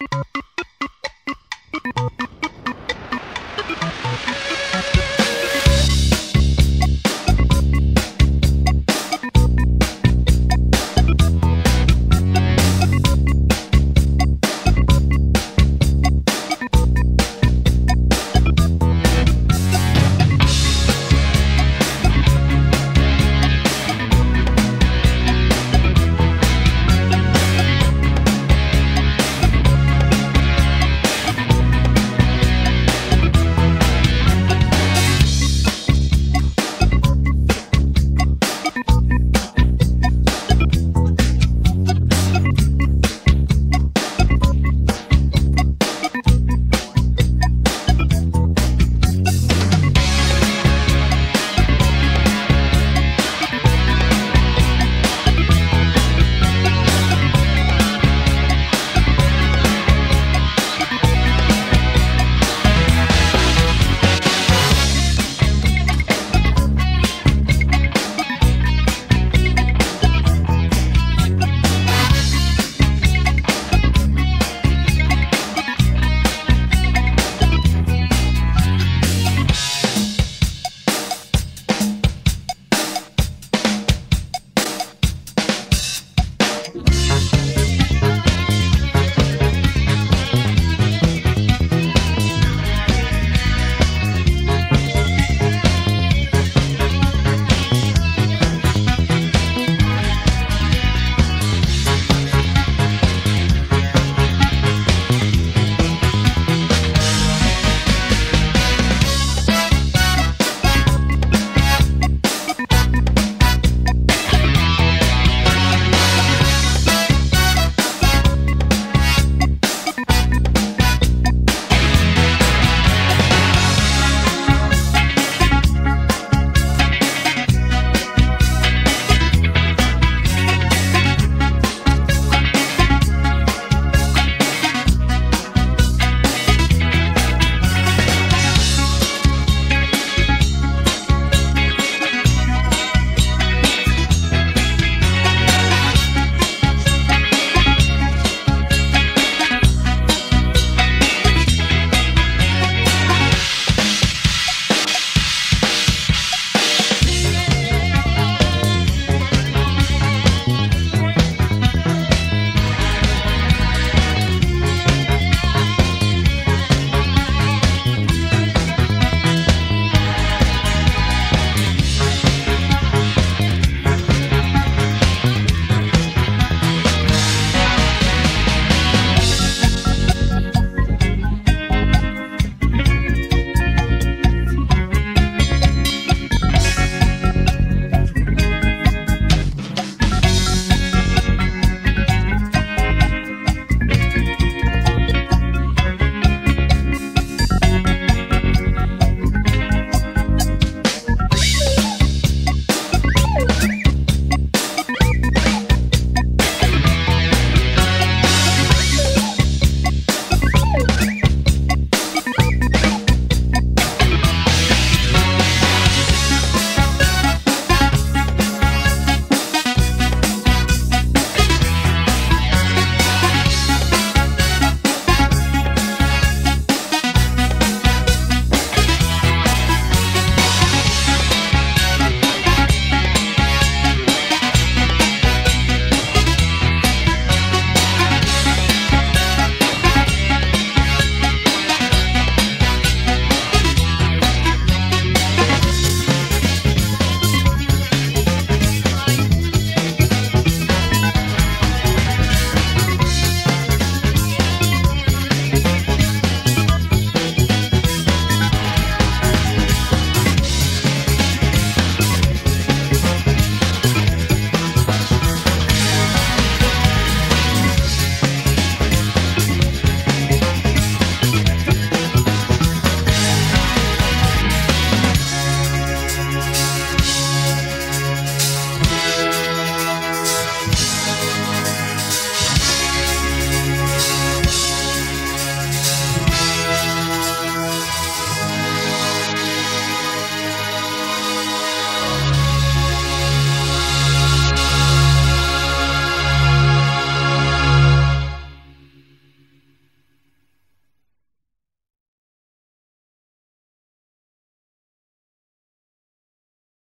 you